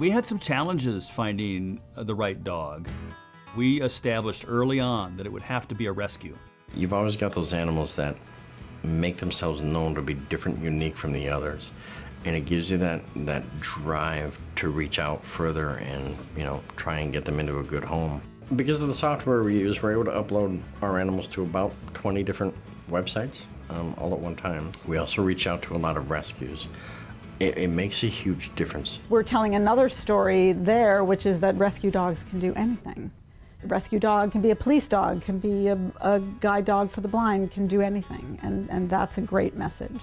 We had some challenges finding uh, the right dog. We established early on that it would have to be a rescue. You've always got those animals that make themselves known to be different, unique from the others. And it gives you that, that drive to reach out further and, you know, try and get them into a good home. Because of the software we use, we're able to upload our animals to about 20 different websites um, all at one time. We also reach out to a lot of rescues. It, it makes a huge difference. We're telling another story there, which is that rescue dogs can do anything. A rescue dog can be a police dog, can be a, a guide dog for the blind, can do anything. And, and that's a great message.